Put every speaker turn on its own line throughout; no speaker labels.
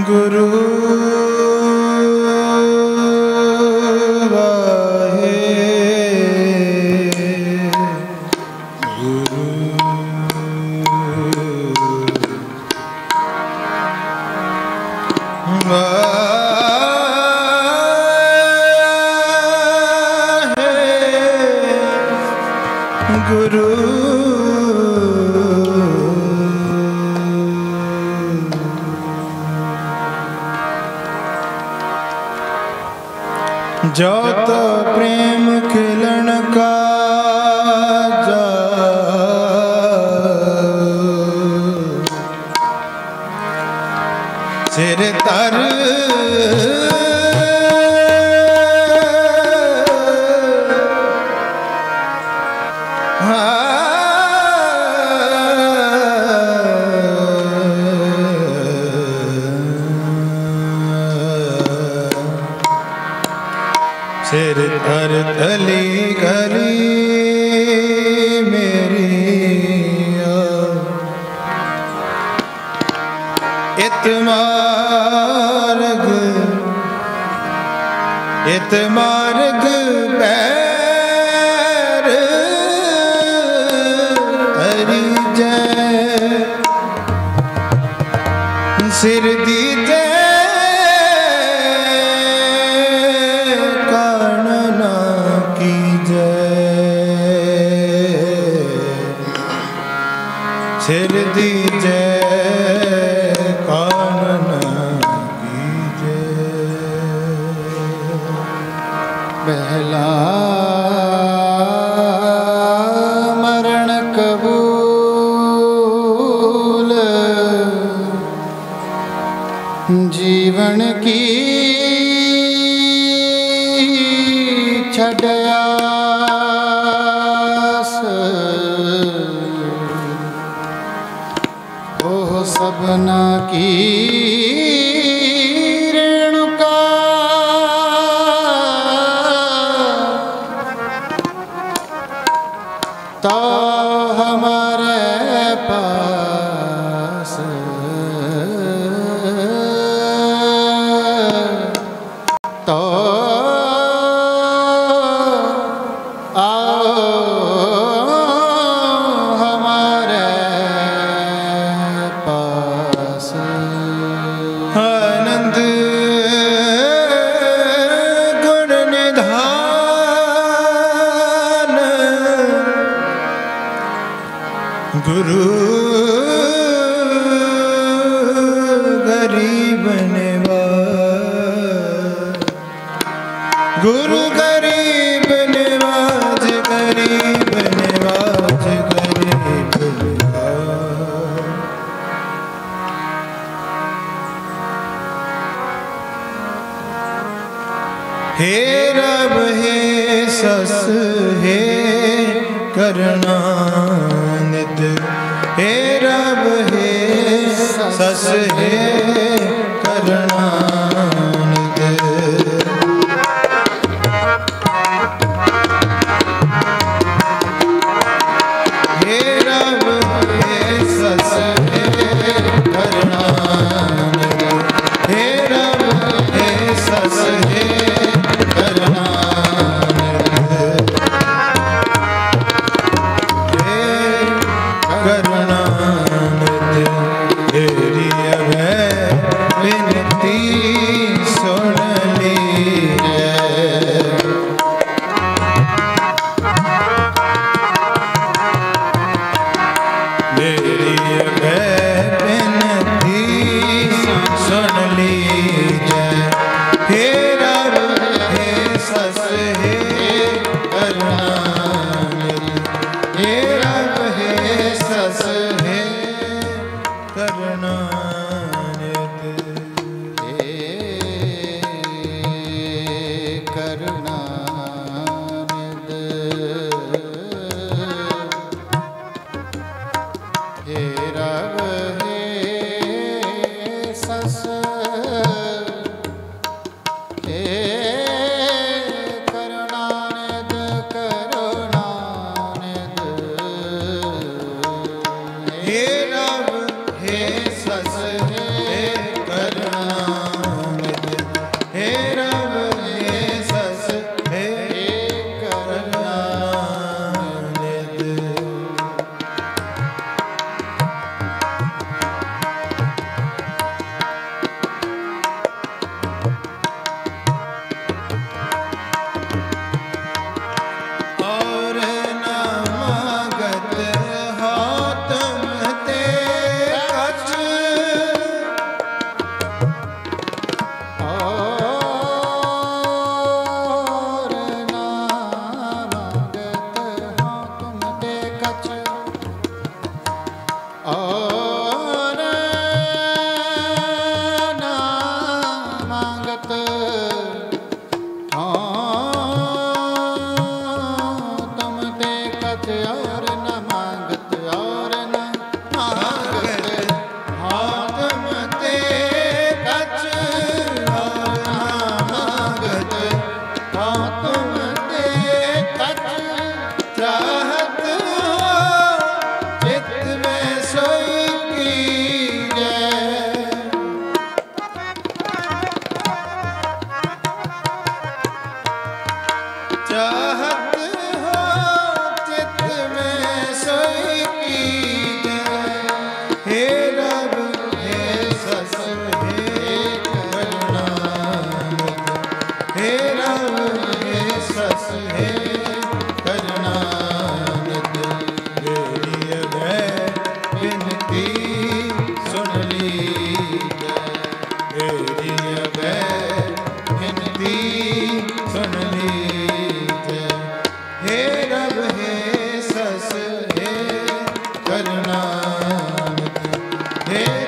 Guru. ਸਿਰ ਧਰ ਤਲੀ ਗਲੀ ਮੇਰੀ ਇਤ ਮਾਰਗ ਇਤ ਮਾਰਗ
ਪੈ ਜੀਵਨ ਕੀ ਛੜਿਆਸ ਉਹ ਸਭਨਾ ਕੀ
Guru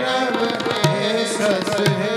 रब के सस है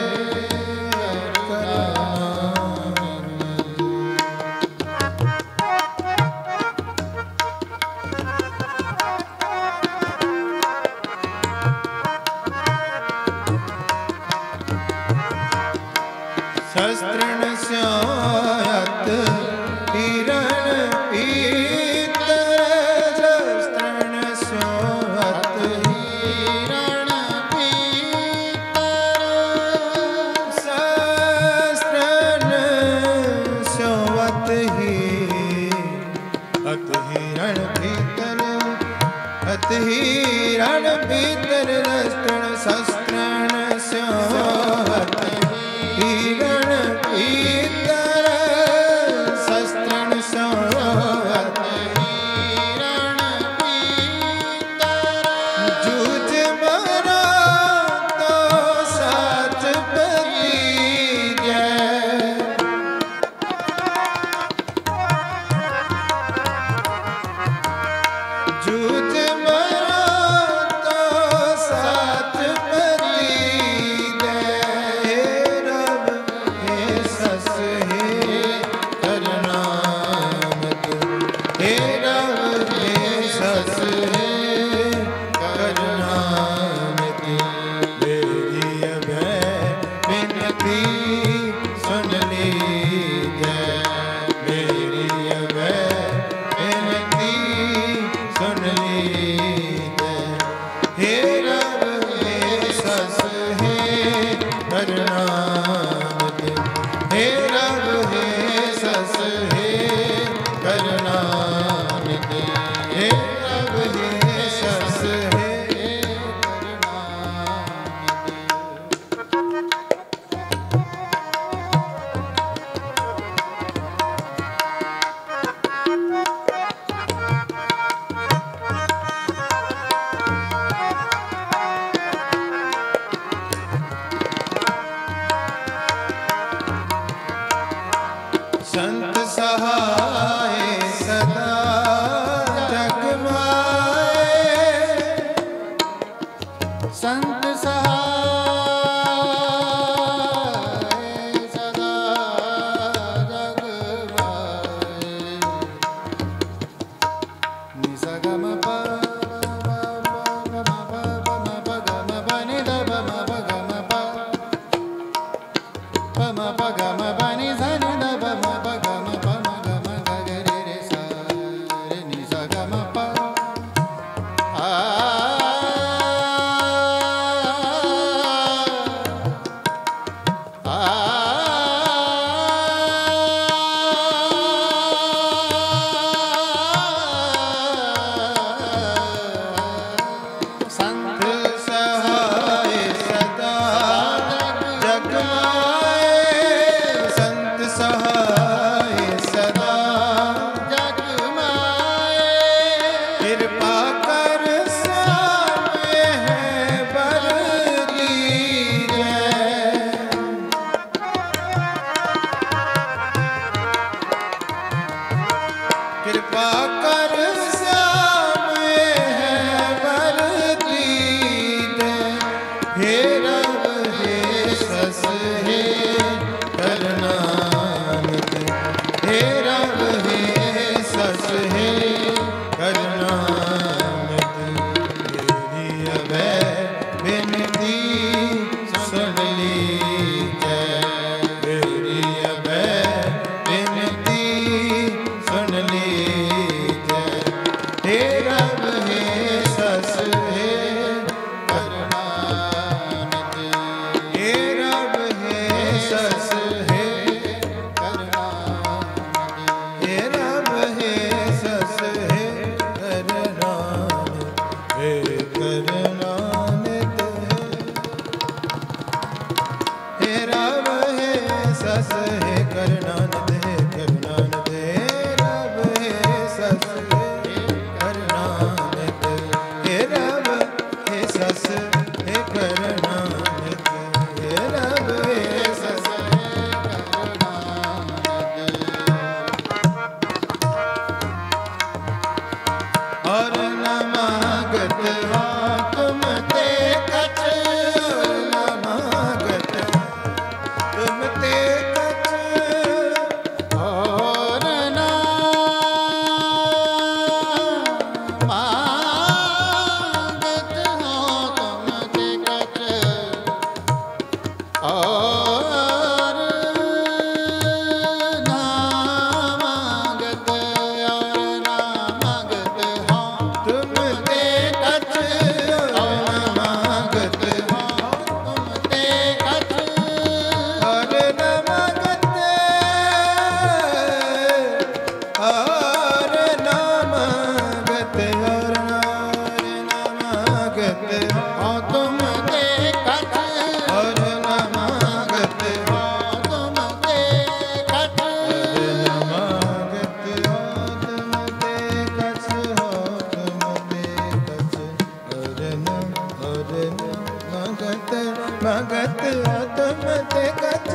ਭਗਤ ਆਤਮ ਤੇ ਕਛ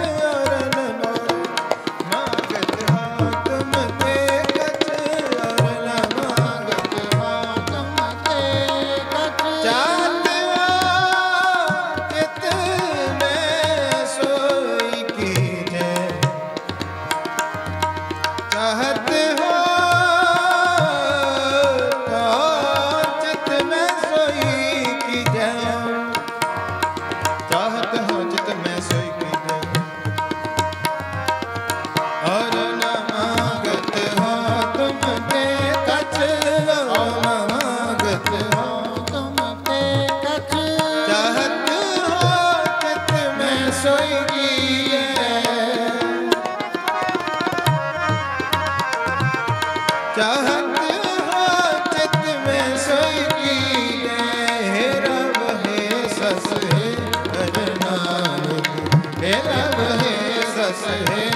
Nossa, errei.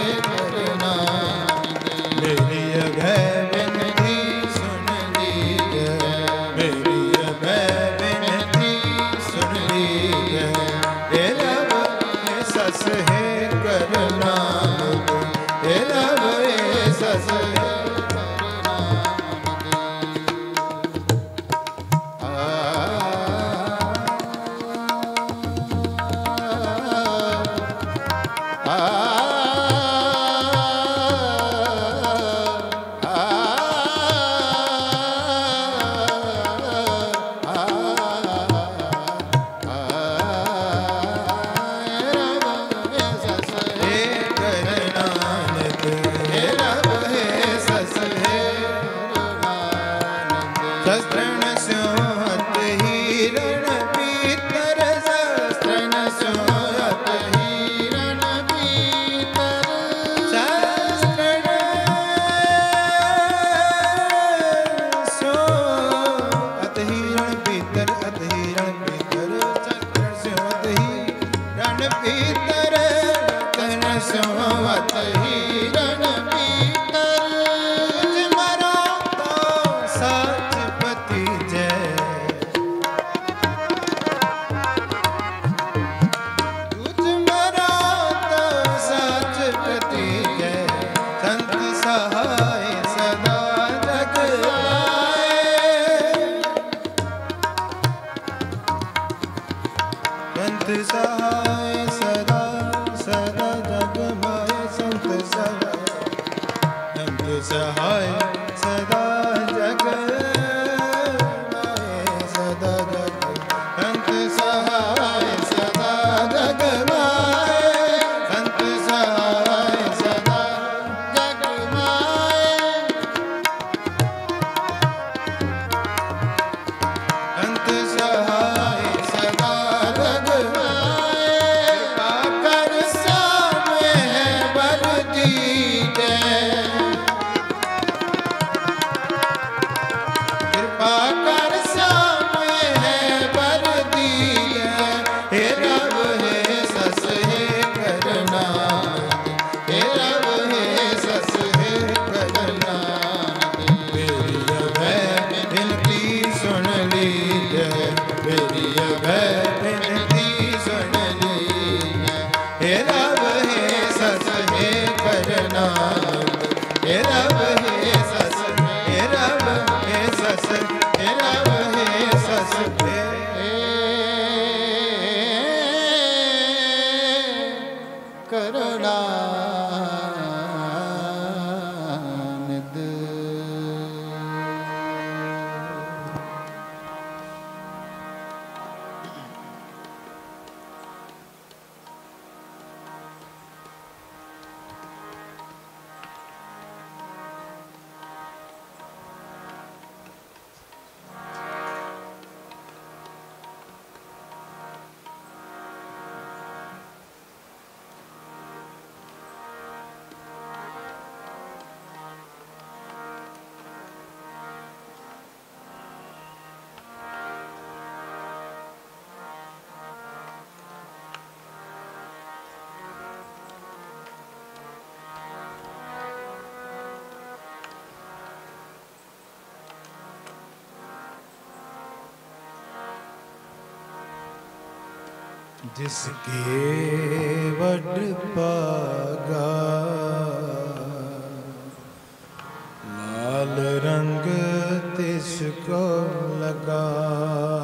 ਜਿਸ ਕੇ ਵੱਡ ਪਾਗਾ ਲਾਲ ਰੰਗ ਤਿਸ ਕੋ ਲਗਾ।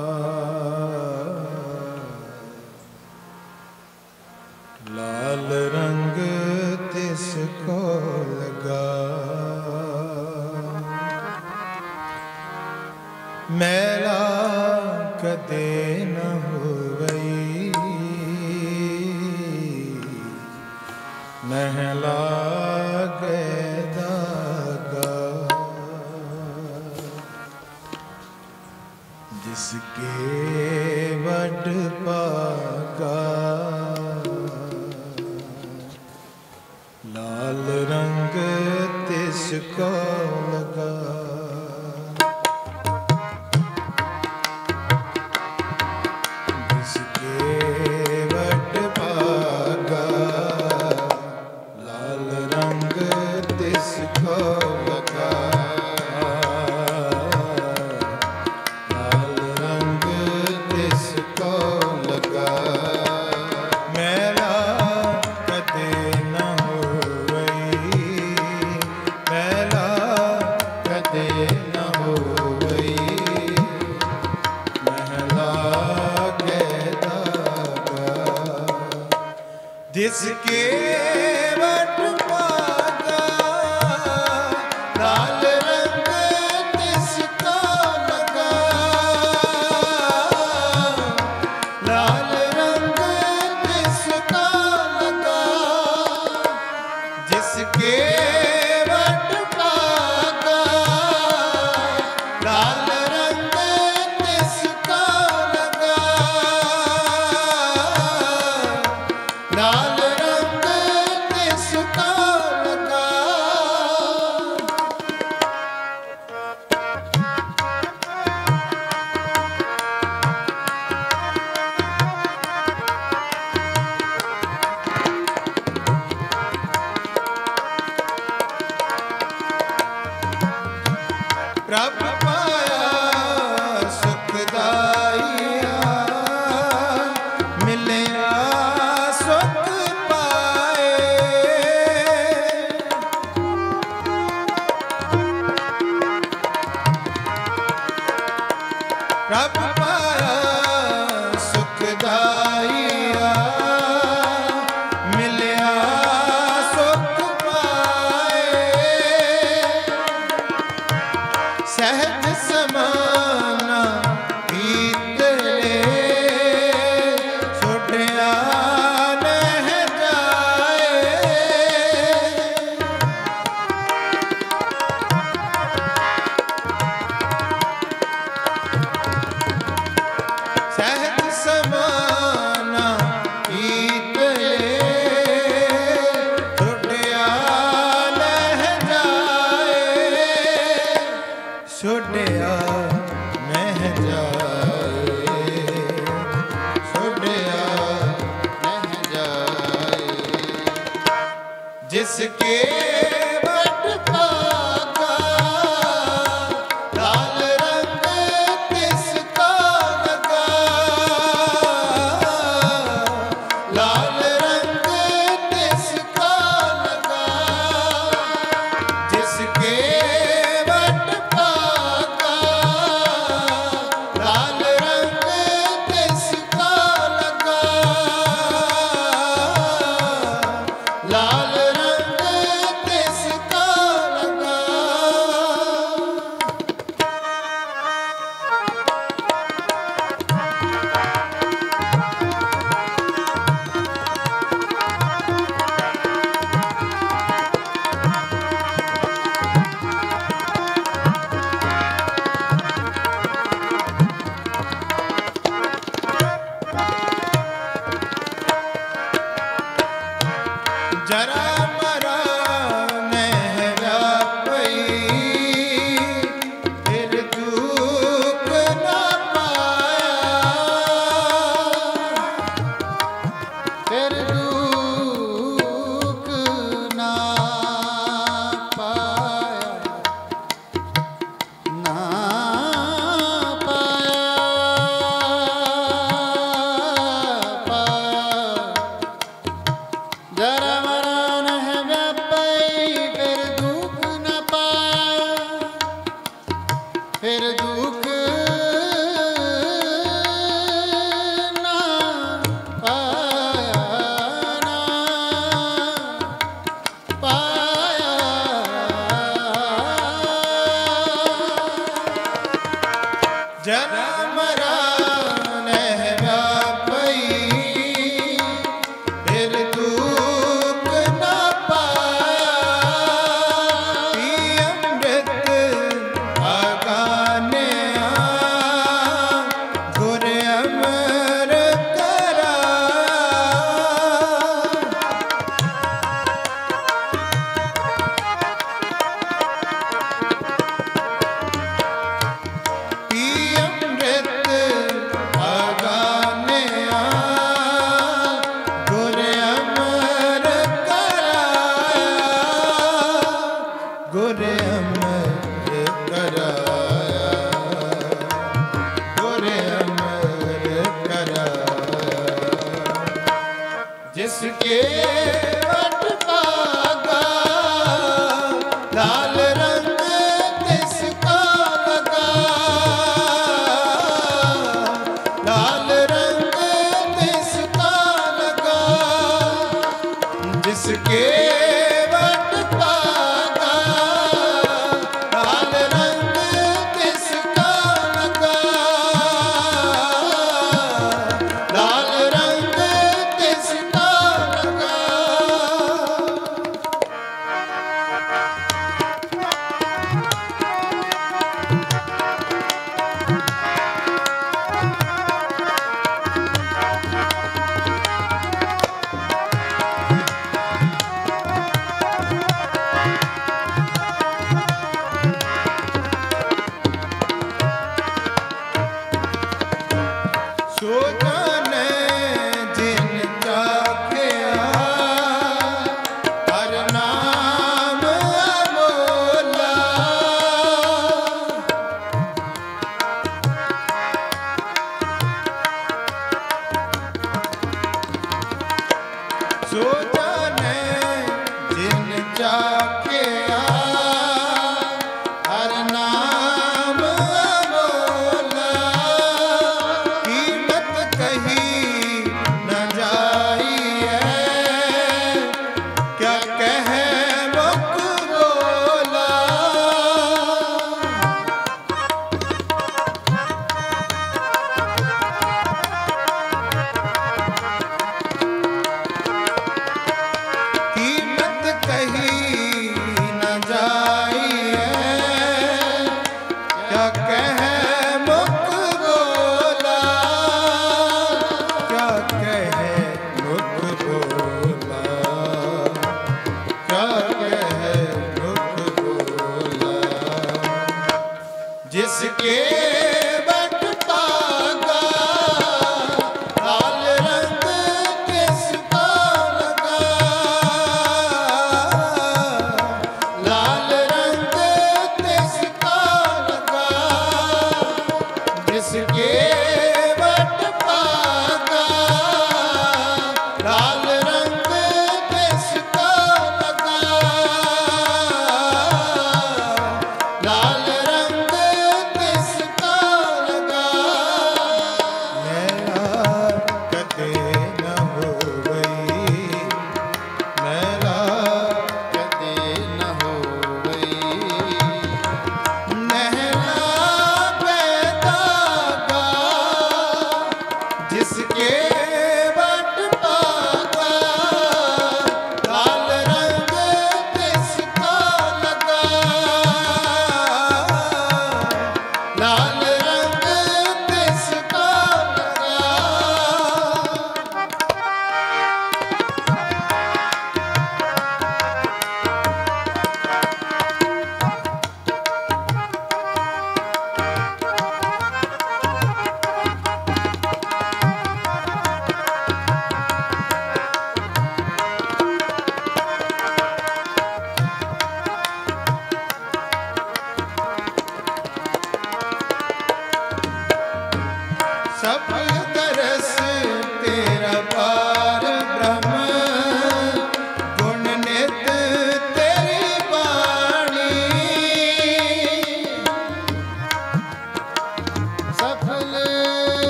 ਸਭ